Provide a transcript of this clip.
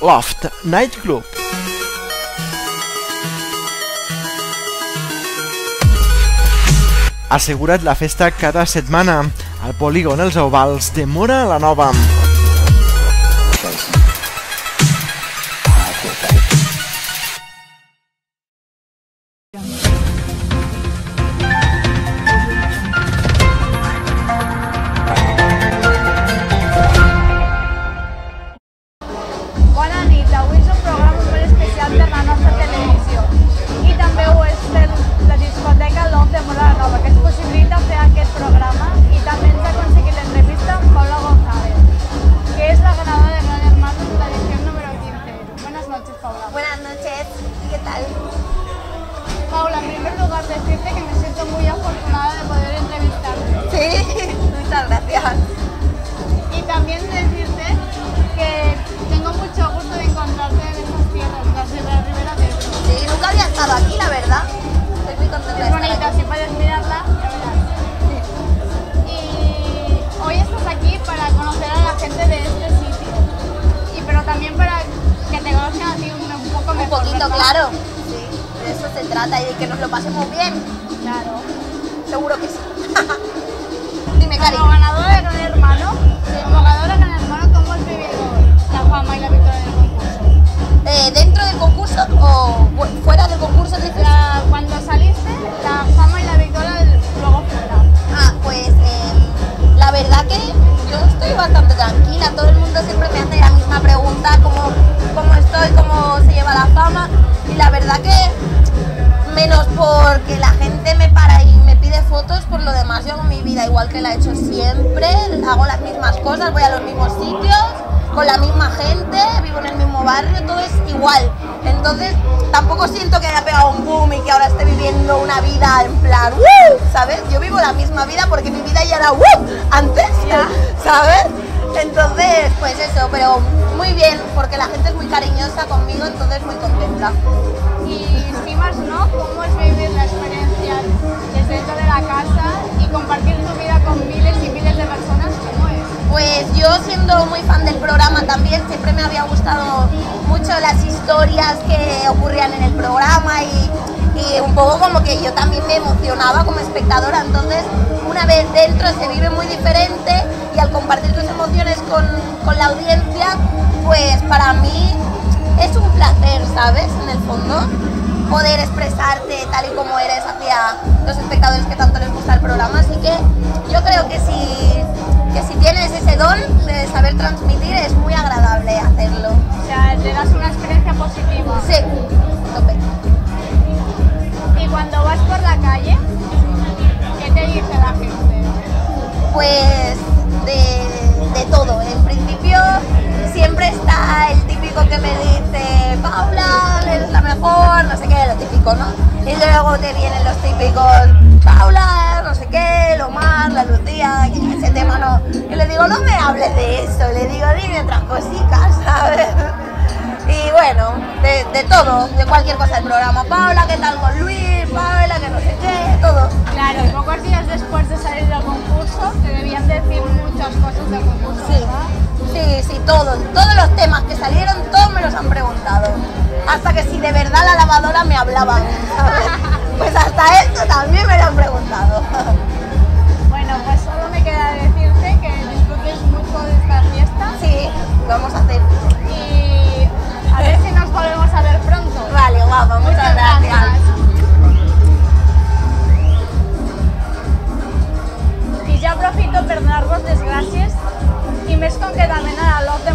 Loft Nightclub. Assegura't la festa cada setmana al polígon Els Ovals de Mora la Nova. Paula, en primer lugar decirte que me siento muy afortunada de poder entrevistarte Sí, muchas gracias. y también decirte que tengo mucho gusto de encontrarte en estas tierras, las de la Ribera Ebro. Sí, nunca había estado aquí, y de que nos lo pasemos bien. Claro. Seguro que sí. Dime, Cari. Como ganadora de Gran Hermano, como ganadora de Gran Hermano, ¿cómo has vivido la fama y la victoria del concurso? Eh, ¿Dentro del concurso o fu- fuera del concurso? La- cuando saliste, la fama y la victoria del- luego fuera. Ah, pues eh, la verdad que yo estoy bastante tranquila. Todo el mundo siempre me hace la misma pregunta, cómo, cómo estoy, cómo se lleva la fama. Y la verdad que menos porque la gente me para y me pide fotos, por lo demás yo hago mi vida igual que la he hecho siempre. Hago las mismas cosas, voy a los mismos sitios, con la misma gente, vivo en el mismo barrio, todo es igual. Entonces tampoco siento que haya pegado un boom y que ahora esté viviendo una vida en plan, ¡Woo! ¿sabes? Yo vivo la misma vida porque mi vida ya era ¡Woo! antes, ¿sabes? Entonces, pues eso, pero muy bien, porque la gente es muy cariñosa conmigo, entonces muy contenta. Y más no, ¿cómo es vivir la experiencia desde dentro de la casa y compartir tu vida con miles y miles de personas? ¿Cómo es? Pues yo siendo muy fan del programa también, siempre me había gustado mucho las historias que ocurrían en el programa y, y un poco como que yo también me emocionaba como espectadora, entonces una vez dentro se vive muy diferente y al compartir tus emociones con, con la audiencia, pues para mí es un placer, ¿sabes? En el fondo, poder expresarte tal y como eres hacia los espectadores que tanto les gusta el programa. Así que yo creo que si, que si tienes ese don de saber transmitir, es muy agradable hacerlo. O sea, le das una experiencia positiva. Sí, tope. Y cuando vas por la calle, ¿qué te dice la gente? Pues de, de todo. En principio siempre está el típico que me dice, Paula, mejor, no sé qué, lo típico, ¿no? Y luego te vienen los típicos, Paula, no sé qué, lo más, la Lucía, que ese tema no. Y le digo, no me hables de eso, le digo, dime otras cositas, ¿sabes? Y bueno, de, de todo, de cualquier cosa del programa. Paula, ¿qué tal con Luis? Paula, que no sé qué, todo. Claro, y pocos días después de salir del concurso, te debían decir muchas cosas del concurso, Sí, ¿verdad? sí, sí, todos, todos los temas que salieron, todos me los han preguntado. Hasta que si de verdad la lavadora me hablaba, ¿sabes? Pues hasta esto también me lo han preguntado. Bueno, pues solo me queda decirte que disfrutes mucho de esta fiesta Sí, lo vamos a hacer. y a ver si nos volvemos a ver pronto. Vale, guapa, muchas gracias. I ja aprofito per donar-vos les gràcies i més concretament a la LOF de